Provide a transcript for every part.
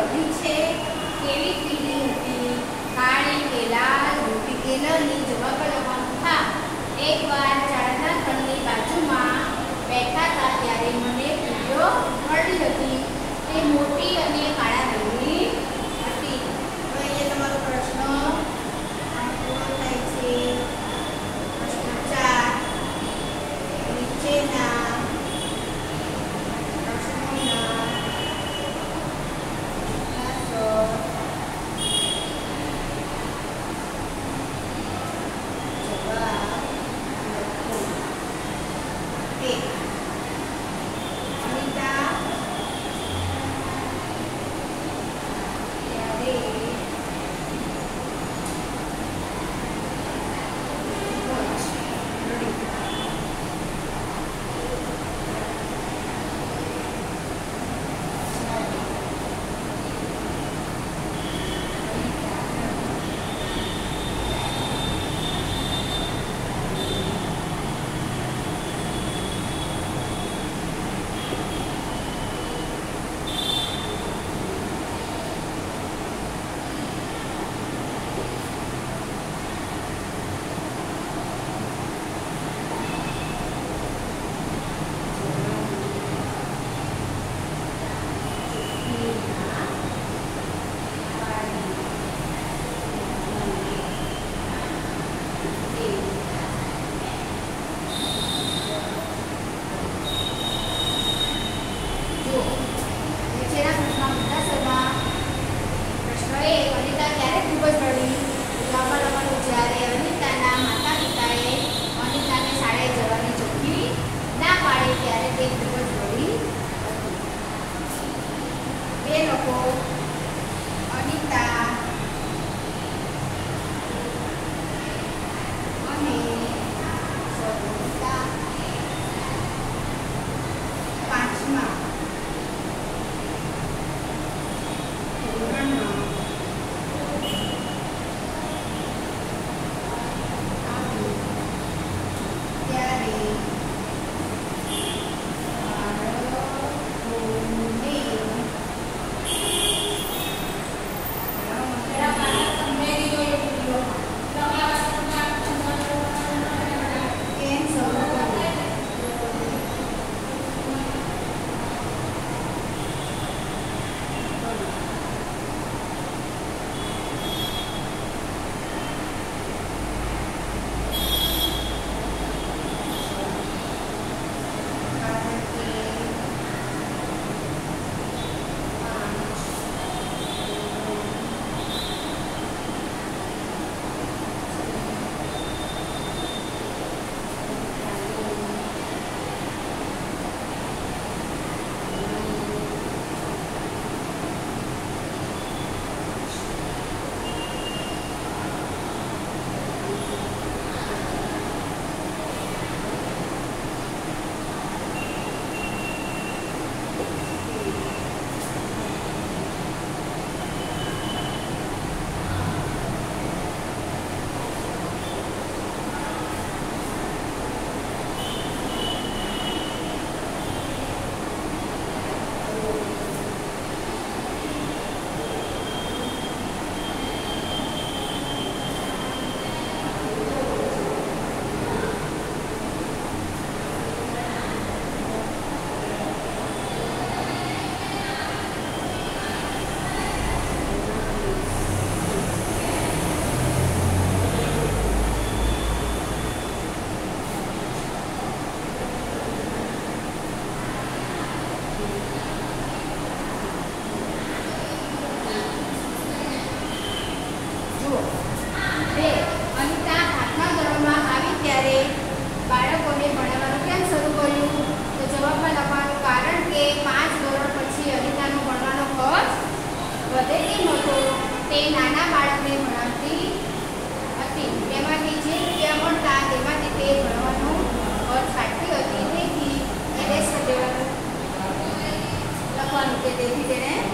વધી છે કેવી ફીલિંગ હતી? કાળી કે લાલ રૂપી કે નલી જવાબ લખવાનું હા એકવાર ઝાડના થડની બાજુમાં બેઠા હતા ત્યારે મને ફૂલીઓ મળી હતી. તે મોટી અને કાળા રંગ ये दे ही दे रहे हैं।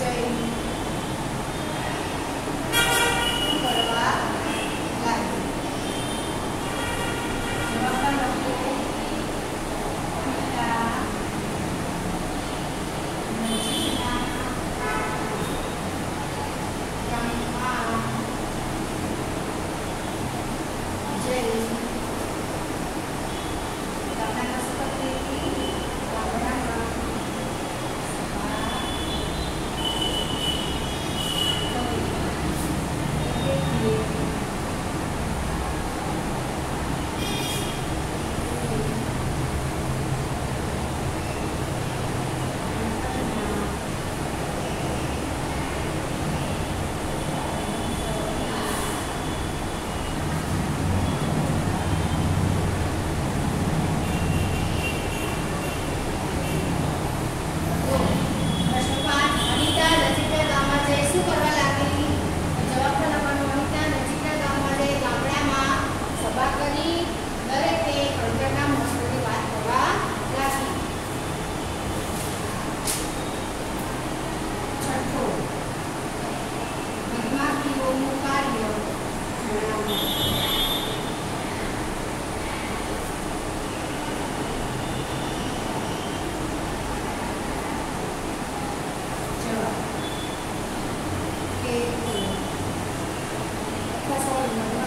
say ください